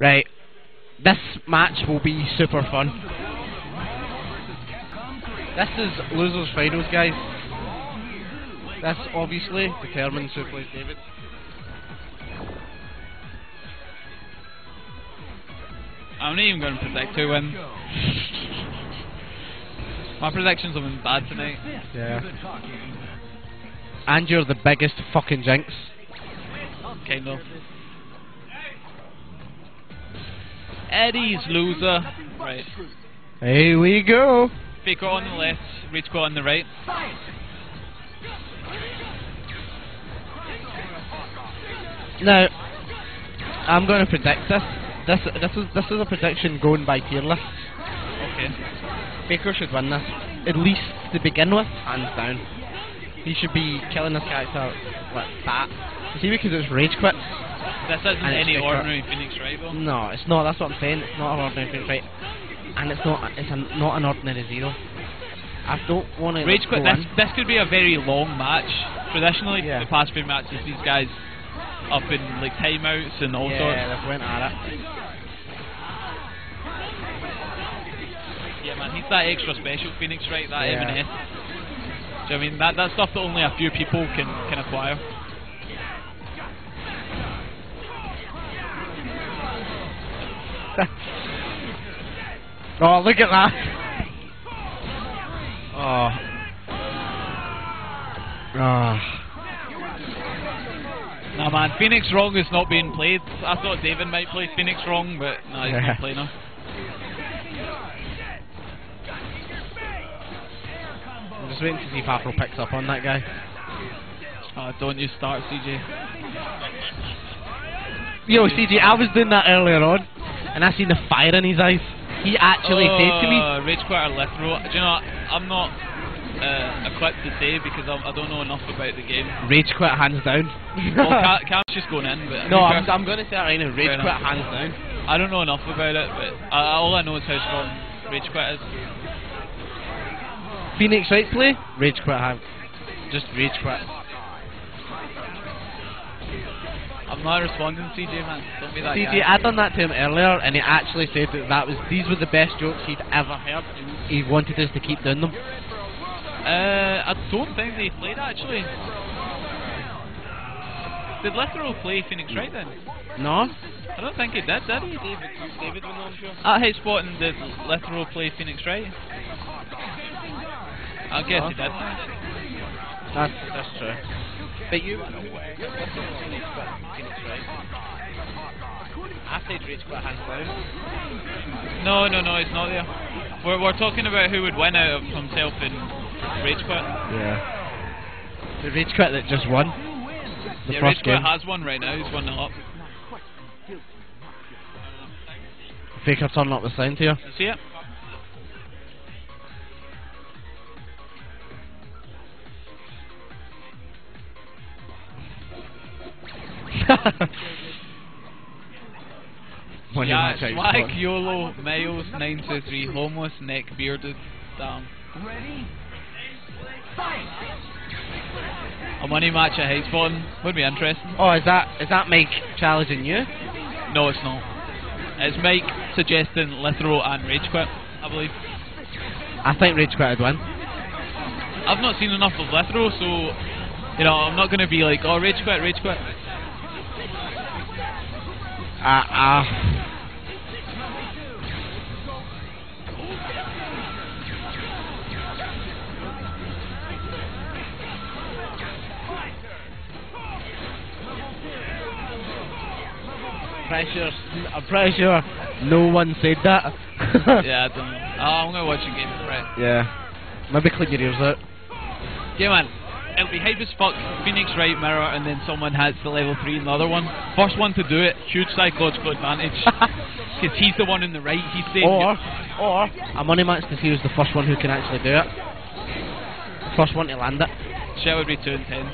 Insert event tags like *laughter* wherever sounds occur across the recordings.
Right. This match will be super fun. This is losers finals, guys. This obviously determines who plays David. I'm not even going to predict who wins. My predictions have been bad tonight. Yeah. And you're the biggest fucking jinx. Kind of. Eddie's loser. Right. Here we go. Faker on the left, Rage on the right. Now, I'm going to predict this. This this is this is a prediction going by tier list. Okay. Faker should win this, at least to begin with, hands down. He should be killing this character like that. See, because it's rage quit. This isn't any ordinary Phoenix rival. No, it's not. That's what I'm saying. It's not an ordinary Phoenix fight, and it's not. It's a, not an ordinary zero. I don't want to Rage Quit, this, in. this could be a very long match. Traditionally, Yeah. the past few matches, these guys up in like timeouts and all yeah, sorts. they've went at it. Yeah, man, he's that extra special Phoenix, right? That Yeah. M&S. Do you know what I mean? That, that's stuff that only a few people can, can acquire. *laughs* Oh, look at that! Oh. Ah. Nah, man, Phoenix Wrong is not being played. I thought David might play Phoenix Wrong, but no, he's Yeah. not playing him. I'm just waiting to see if Afro picks up on that guy. Oh, don't you start, CJ. Yo, CJ, I was doing that earlier on, and I seen the fire in his eyes. He actually said to me, Uh, Rage Quit or Left Row. Do you know. I'm not uh, equipped to say because I'm, I don't know enough about the game. "Rage quit, hands down." well, *laughs* Ca- Cam's just going in, but no, I'm, I'm going to say it right now. Rage quit, enough. hands down. I don't know enough about it, but uh, all I know is how strong Rage Quit is. Phoenix Wright play, Rage quit, hand. Just Rage quit. Not responding, CJ, man. Don't be that CJ, guy. I done that to him earlier, and he actually said that, that was these were the best jokes he'd ever heard. and He wanted us to keep doing them. Uh, I don't think they played actually. Did Literal play Phoenix Wright then? No, I don't think he did, did he? David, David went on At Hypespotting, did Literal play Phoenix Wright? I guess No. he did. that's that's true. But you, you're Phoenix quit, Phoenix right? I said Rage quit, hands down. No, no, no, it's not there. We're, we're talking about who would win out of himself and Rage Quit. Yeah. The Rage quit that just won. The yeah, first Rage game. Quit has one right now, he's 1 0 up. Faker turning up the sound here. You see it? Money yeah, match out swag. YOLO, Miles, 923, homeless, neck, bearded, damn. A money match at Spotting would be interesting. Oh, is that is that Mike challenging you? No, it's not. It's Mike suggesting Lithero and Rage Quit, I believe. I think Rage quit would win. I've not seen enough of Lithero, so you know I'm not going to be like, oh, Rage Quit, Rage Quit. Ah, ah. Pretty sure, I'm pretty sure no one said that. *laughs* yeah, I don't. Oh, I'm to watch the game, right? Yeah. Maybe clean your ears out. Yeah, man. It'll be hype as fuck. Phoenix Wright mirror, and then someone hits the level 3 in the other one. First one to do it, huge psychological advantage. *laughs* Because he's the one in the right, he's saying. Or, or a money match to see who's the first one who can actually do it. First one to land it. Shit would be 2 and 10.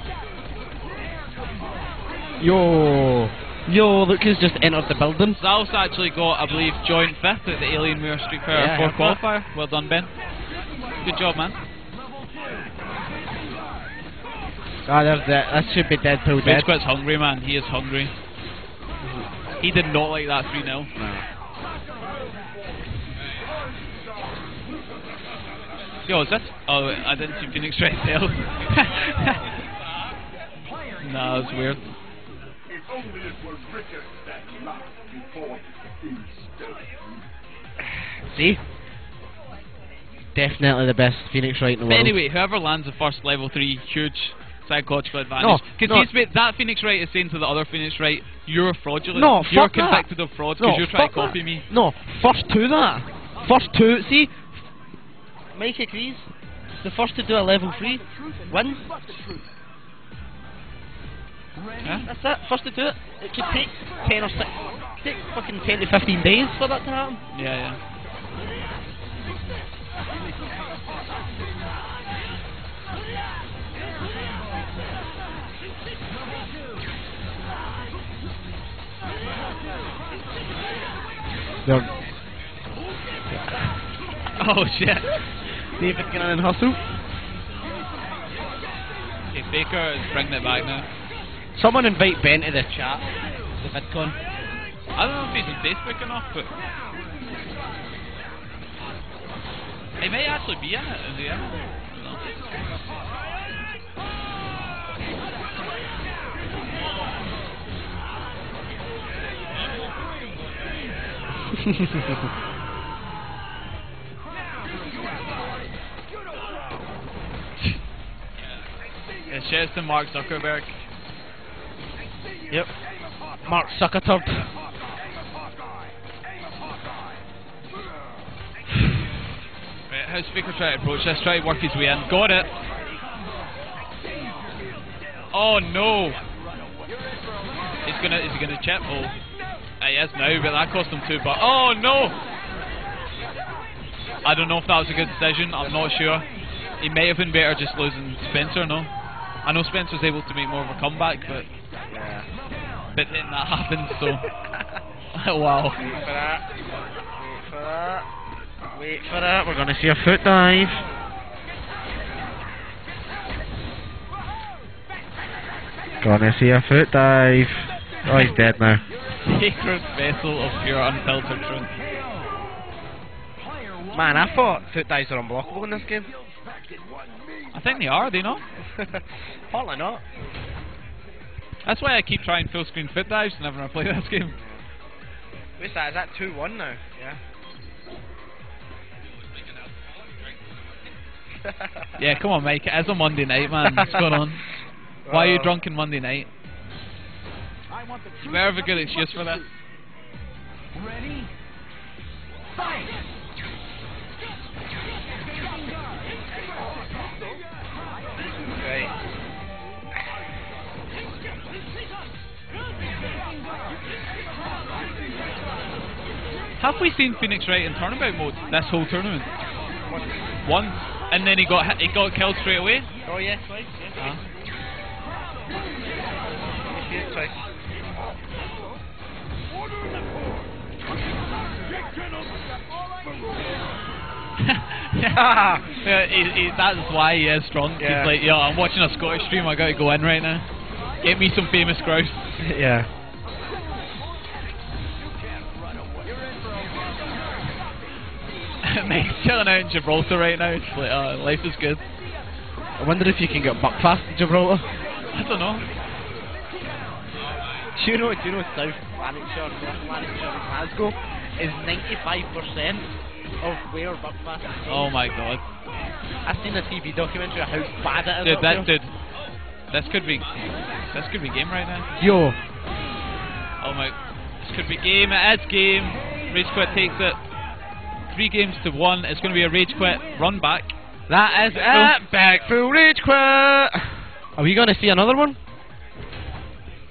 Yo, yo, look who's just entered the building. Zal's actually got, I believe, joint fifth at the Alienware Street Power Yeah, 4 I heard that. qualifier. Well done, Ben. Good job, man. Ah, there's that. That should be dead till dead. Hungry, man. He is hungry. He did not like that 3 0. No. Yo, is this? Oh, I didn't see Phoenix Red tail. no, it's weird. See? Definitely the best Phoenix Wright in the But world. anyway, whoever lands the first level 3, huge psychological advantage. Because no. that Phoenix Wright is saying to the other Phoenix Wright, you're fraudulent. No, you're fuck that. convicted of fraud because no, you're trying to copy that. me. No, first two that. First two, see? Mike agrees. The first to do a level 3 wins. Huh? That's it. First to do it. It could take 10 or 6, take fucking 10 to 15 days for that to happen. Yeah, yeah. They're Oh shit. David getting in hustle. Okay, Faker is bringing it back now. Someone invite Ben to the chat. The VidCon. I don't know if he's on Facebook enough, but he may actually be in it. Is he in it? No. Yeah, shouts to Mark Zuckerberg. Yep. Mark Zuckerberg. Right, how's Faker try to approach this? Try to work his way in. Got it. Oh no! He's gonna is he gonna chip? Oh, he is now, but that cost him two. But oh no! I don't know if that was a good decision. I'm not sure. He may have been better just losing Spencer. No, I know Spencer was able to make more of a comeback, but Yeah. but then that happened. So *laughs* *laughs* wow. Wait for that. Wait for that. Wait for that. We're gonna see a foot dive. Gonna see a foot dive. Oh, he's dead now. Sacred vessel of pure unfiltered truth. Man, I thought foot dives are unblockable in this game. I think they are. They not? Apparently not. That's why I keep trying full screen foot dives whenever I play this game. What's that? Is that 2 1 now? Yeah. Yeah, come on, Mike. It is a Monday night, man. What's going on? *laughs* Why are you drunk on Monday night? You better have a good excuse for that. Ready. Right. Have we seen Phoenix Wright in turnabout mode this whole tournament? One. and then he got hit, he got killed straight away. Oh, yeah, twice. Yeah. Uh, Yeah, yeah, he, he, that's why he is strong. Yeah. He's like, yo, I'm watching a Scottish stream. I gotta go in right now. Get me some famous grouse. *laughs* yeah. *laughs* Mike's chilling out in Gibraltar right now. It's like, oh, life is good. I wonder if you can get buckfast in Gibraltar. I don't know. Do you know, do you know South Lanarkshire, North Lanarkshire, Glasgow is 95% Oh, of where Buckfast is from. Oh my god. I've seen a TV documentary of how bad it is Dude, up that there. dude. This could be. This could be game right now. Yo, Oh my. This could be game. It is game. Rage Quit takes it. Three games to one. It's going to be a Rage Quit run back. that is it. Back full Rage Quit. Are we going to see another one?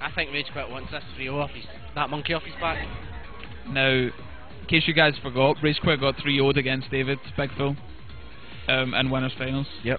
I think Rage Quit wants this 3 off his, that monkey off his back. Now, in case you guys forgot, Rage Quit got 3 0'd against David, Big Phil, um, in winners finals. Yep.